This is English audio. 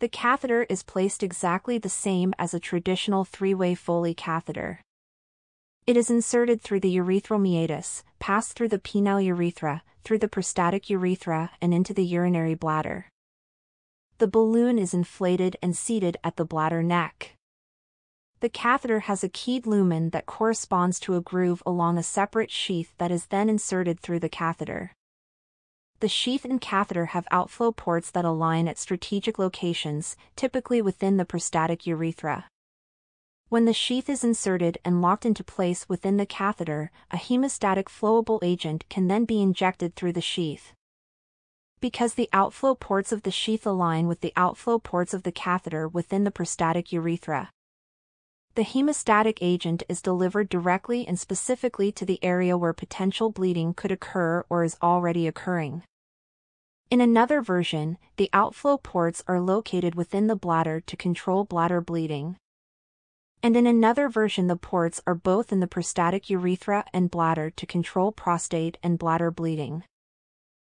The catheter is placed exactly the same as a traditional three-way Foley catheter. It is inserted through the urethral meatus, passed through the penile urethra, through the prostatic urethra and into the urinary bladder. The balloon is inflated and seated at the bladder neck. The catheter has a keyed lumen that corresponds to a groove along a separate sheath that is then inserted through the catheter. The sheath and catheter have outflow ports that align at strategic locations, typically within the prostatic urethra. When the sheath is inserted and locked into place within the catheter, a hemostatic flowable agent can then be injected through the sheath. Because the outflow ports of the sheath align with the outflow ports of the catheter within the prostatic urethra, the hemostatic agent is delivered directly and specifically to the area where potential bleeding could occur or is already occurring. In another version, the outflow ports are located within the bladder to control bladder bleeding. And in another version the ports are both in the prostatic urethra and bladder to control prostate and bladder bleeding.